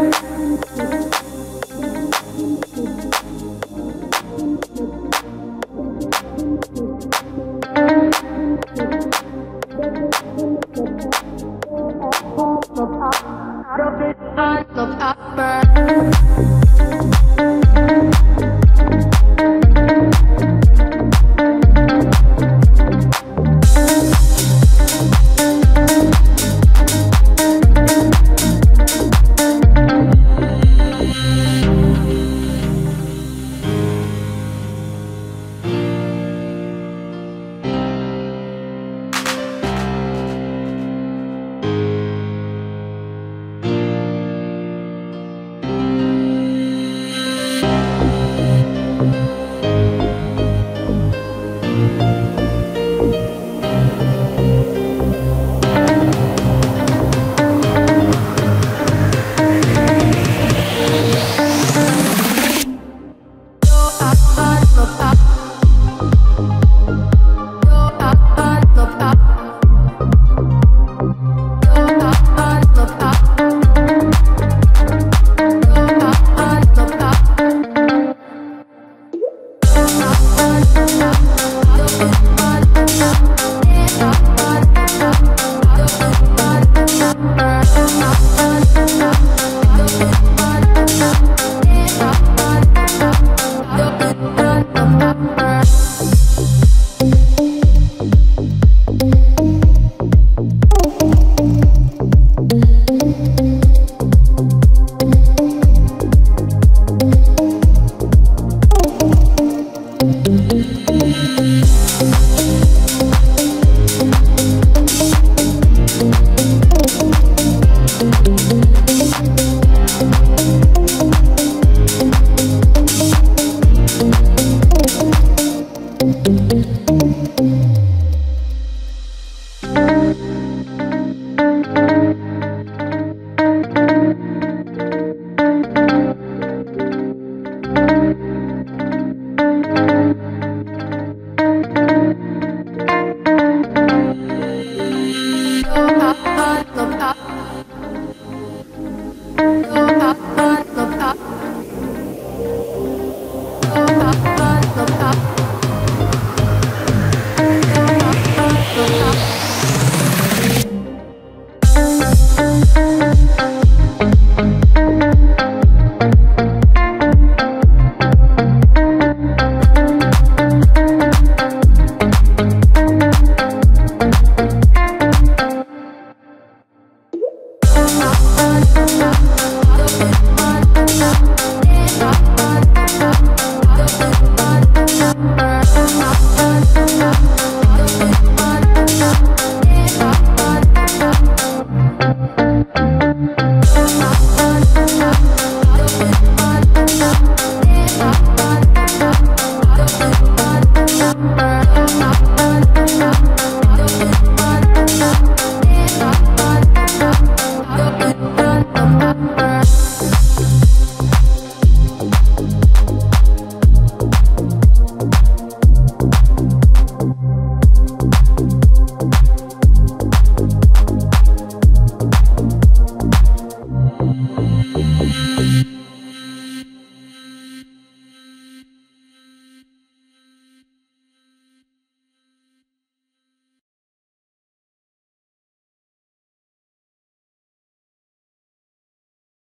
Love, love, love, Thank